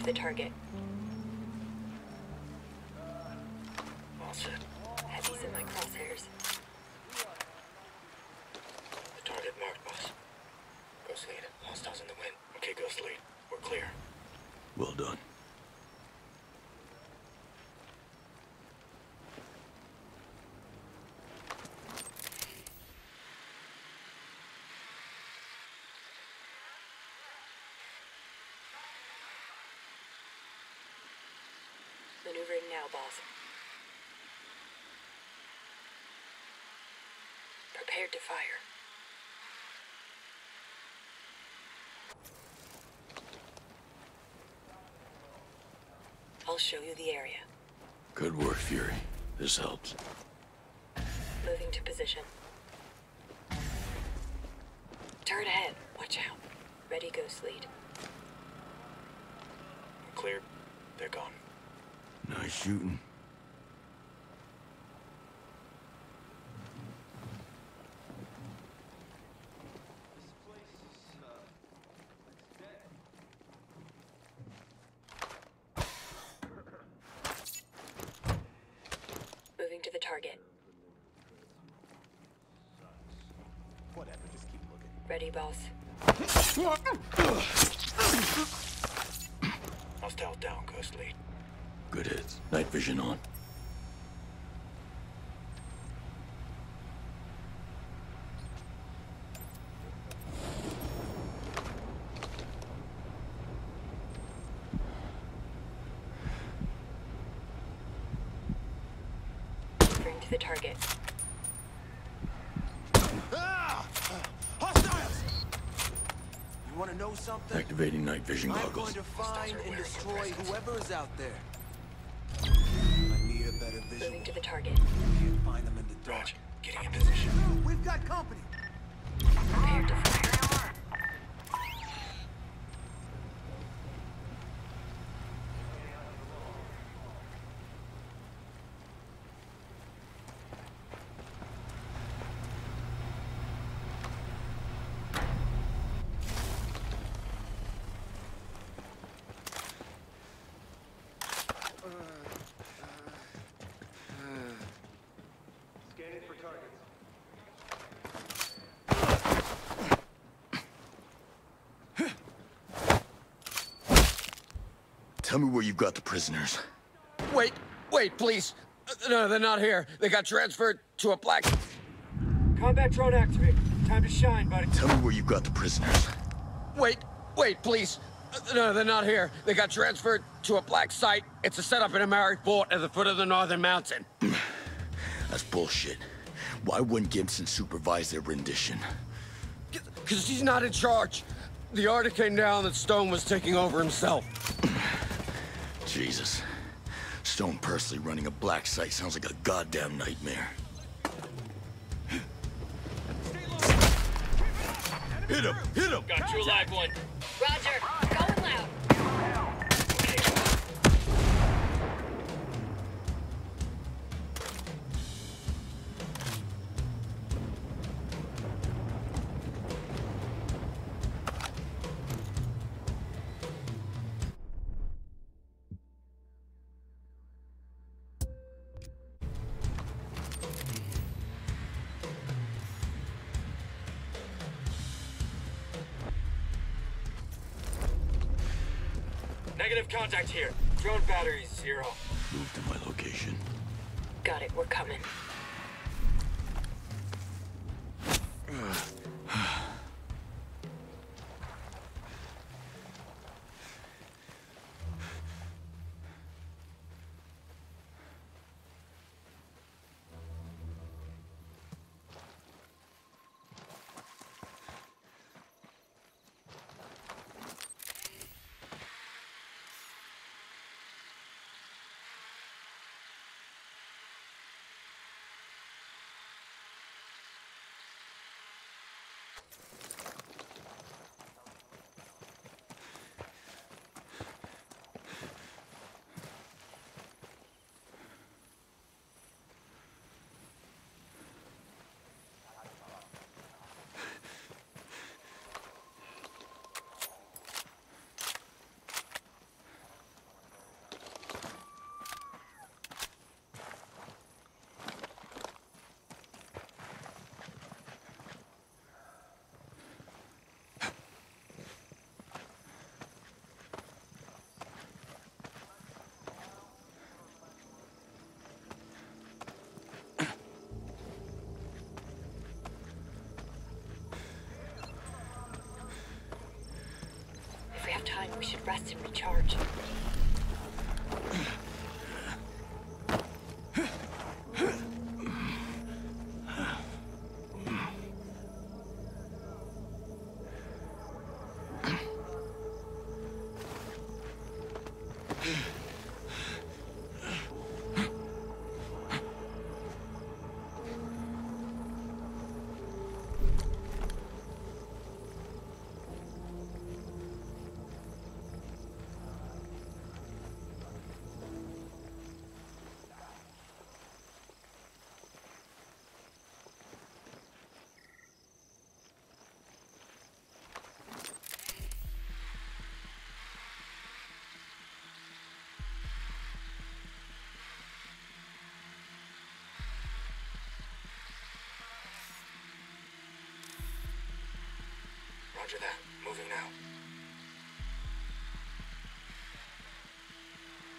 to the target. All set. Heavy's in my crosshairs. The target marked, boss. Ghost lead. Hostiles in the wind. Okay, Ghost lead. We're clear. Well done. Maneuvering now, boss. Prepared to fire. I'll show you the area. Good work, Fury. This helps. Moving to position. Turn ahead. Watch out. Ready, Ghost Lead. We're clear. They're gone. Nice shooting. Moving to the target. Whatever, just keep looking. Ready, boss. Hostile down, Ghost lead. Good hits. Night vision on. Bring to the target. Ah! Hostiles! You wanna know something? Activating night vision I'm goggles. going to find and destroy whoever is out there. To the target. Can't find them in the dark. Getting in position. We've got company. Prepared to fire. Scanning for targets. Tell me where you got the prisoners. Wait, wait, please. No, they're not here. They got transferred to a black. Combat drone activate. Time to shine, buddy. Tell me where you got the prisoners. Wait, wait, please. No, they're not here. They got transferred to a black site. It's a setup in a married fort at the foot of the northern mountain. That's bullshit. Why wouldn't Gibson supervise their rendition? Because he's not in charge. The order came down that Stone was taking over himself. Jesus. Stone personally running a black site sounds like a goddamn nightmare. Hit him! Hit him! Got you a live one. Roger. Negative contact here. Drone batteries zero. Move to my location. Got it. We're coming. Should rest and recharge. Roger that. Moving now.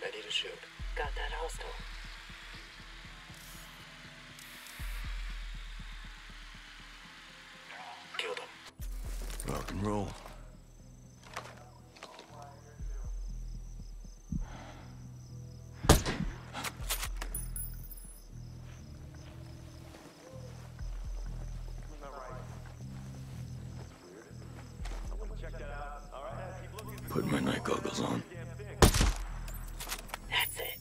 Ready to shoot. Got that hostile. Put my night goggles on. That's it.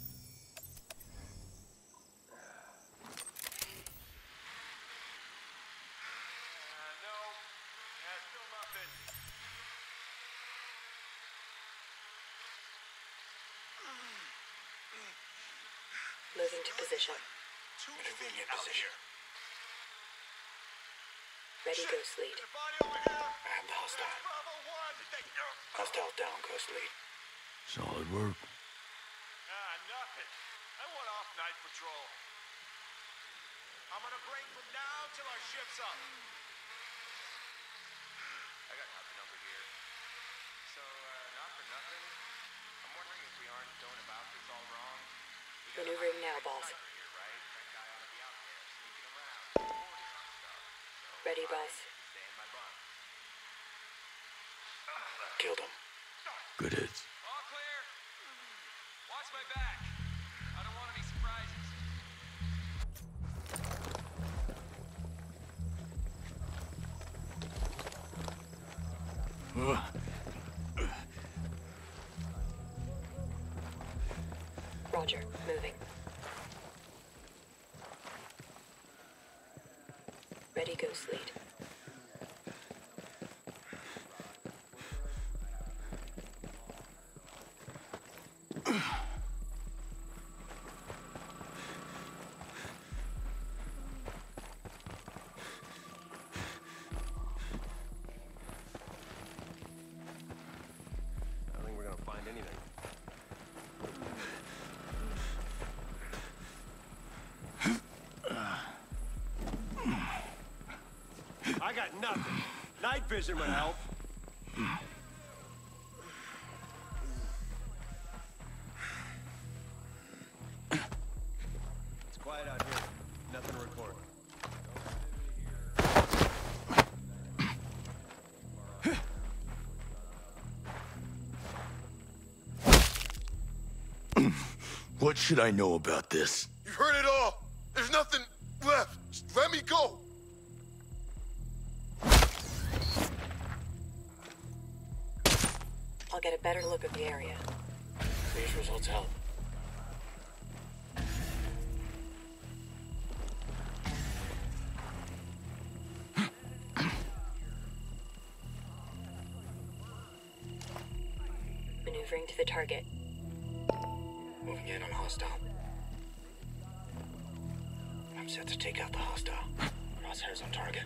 Moving to position. Maneuvering in position. Ready, Ghost Lead. I have the hostile. Hostile down, Ghost Lead. Solid work. Ah, nothing. I want off night patrol. I'm gonna break from now till our ship's up. I got nothing over here. So, uh, not for nothing. I'm wondering if we aren't going about this all wrong. We got a Maneuvering now, boss. sniper here, right? That guy ought to be out there sneaking around, reporting on stuff. So Ready, I boss. Stay in my bunk. Killed him. Good hits. All clear. Watch my back. I don't want any surprises. Roger. Moving. Ready, Ghost Lead. I don't think we're gonna find anything. I got nothing. Night vision would help. It's quiet out here. Nothing to report. What should I know about this? You've heard it a better look at the area. These results help. Maneuvering to the target. Moving in on hostile. I'm set to take out the hostile. Crosshairs on target.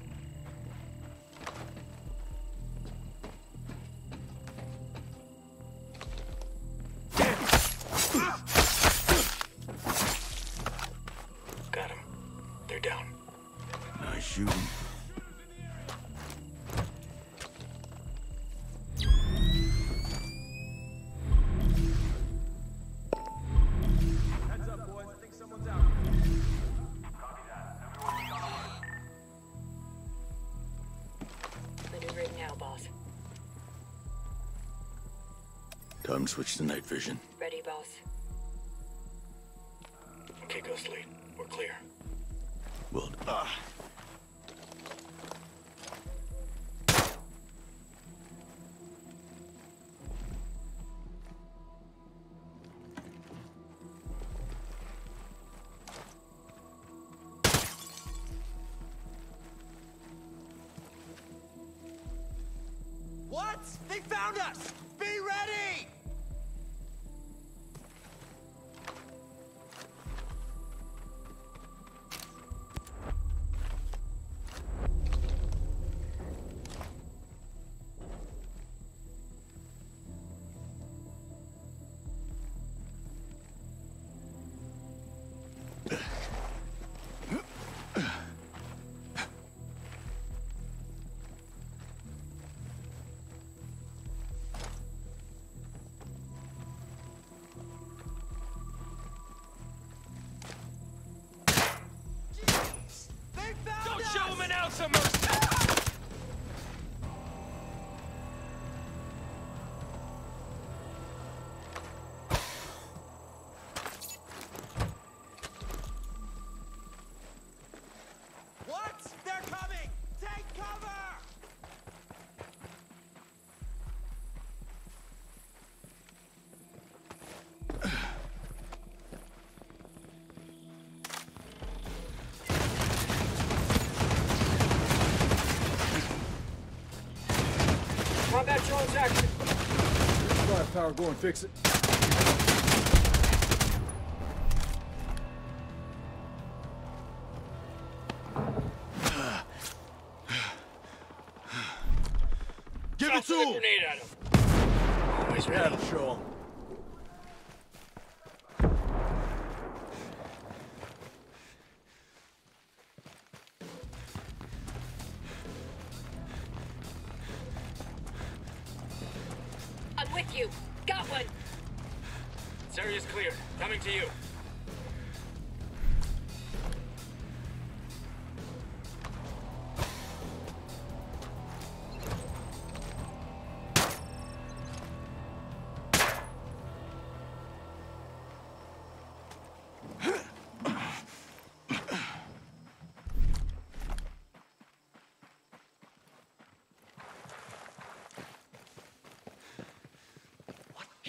Time to switch to night vision. Ready, boss. Okay, Ghost Lead. We're clear. Well, ah. What? Combat drones active. Firepower, go and fix it. Give it to a him! grenade at him. Always Yeah, ready. show 'em.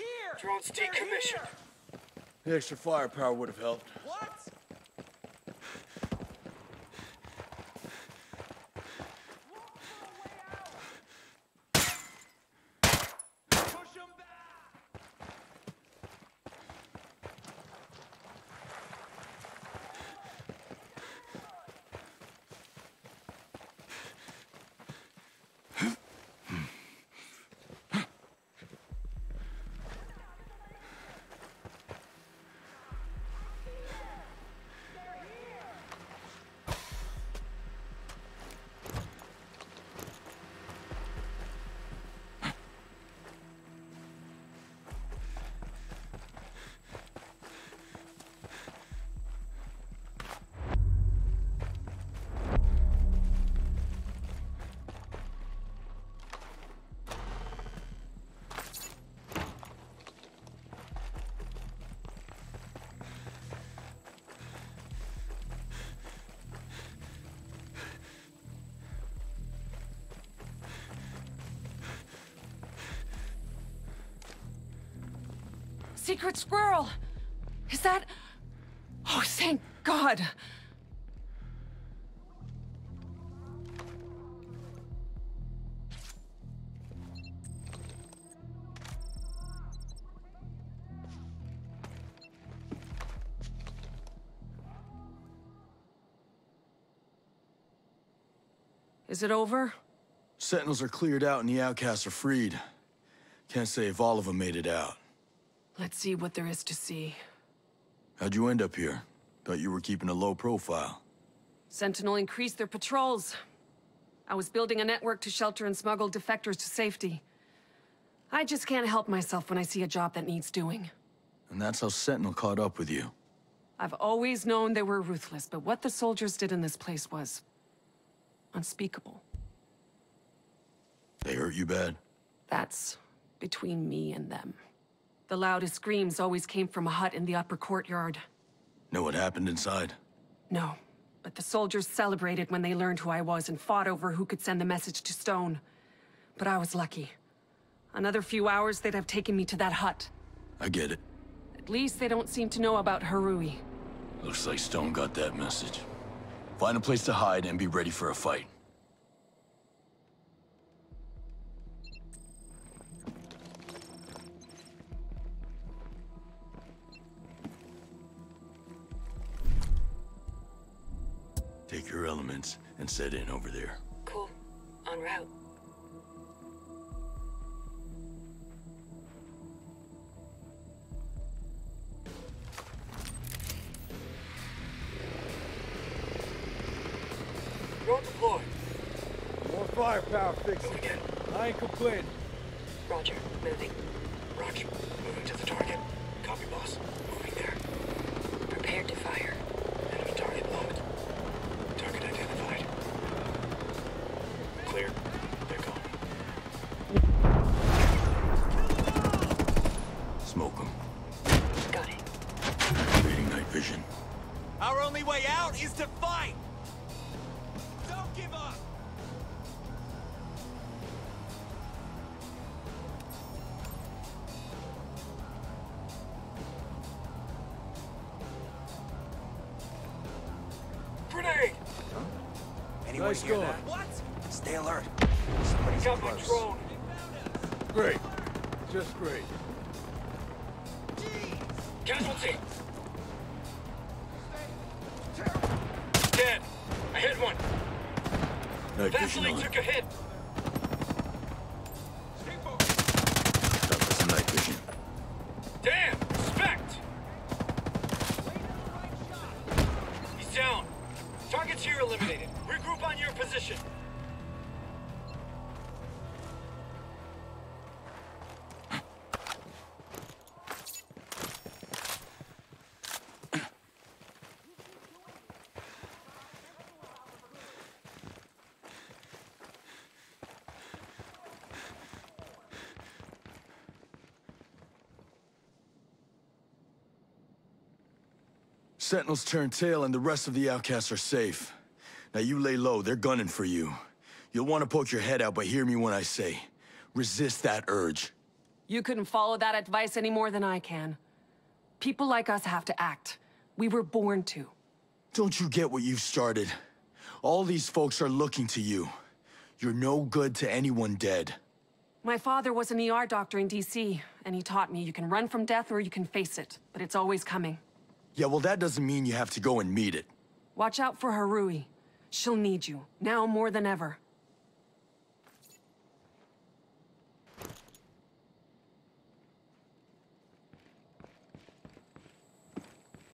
Here! Drones They're decommissioned. here! The extra firepower would have helped. What? Push 'em back! Secret squirrel! Is that. Oh, thank God! Is it over? Sentinels are cleared out and the outcasts are freed. Can't say if all of them made it out. Let's see what there is to see. How'd you end up here? Thought you were keeping a low profile. Sentinel increased their patrols. I was building a network to shelter and smuggle defectors to safety. I just can't help myself when I see a job that needs doing. And that's how Sentinel caught up with you. I've always known they were ruthless, but what the soldiers did in this place was... unspeakable. They hurt you bad? That's between me and them. The loudest screams always came from a hut in the upper courtyard. Know what happened inside? No, but the soldiers celebrated when they learned who I was and fought over who could send the message to Stone. But I was lucky. Another few hours, they'd have taken me to that hut. I get it. At least they don't seem to know about Harui. Looks like Stone got that message. Find a place to hide and be ready for a fight. Your elements and set in over there. Cool. En route. Drone deployed. More firepower, fix it. Again. I ain't complaining. Roger. Moving. Roger. Moving to the target. Copy, boss. Moving there. Prepared to fire. Anyone Nice hear that? What? Stay alert. Somebody's Got my close. drone. Great. Just great. Casualty! Dead! I hit one! Night vision Vasily took a hit! Sentinels turn tail and the rest of the outcasts are safe. Now you lay low, they're gunning for you. You'll want to poke your head out, but hear me when I say, resist that urge. You couldn't follow that advice any more than I can. People like us have to act. We were born to. Don't you get what you've started? All these folks are looking to you. You're no good to anyone dead. My father was an ER doctor in DC, and he taught me you can run from death or you can face it, but it's always coming. Yeah, well that doesn't mean you have to go and meet it. Watch out for Harui. She'll need you, now more than ever.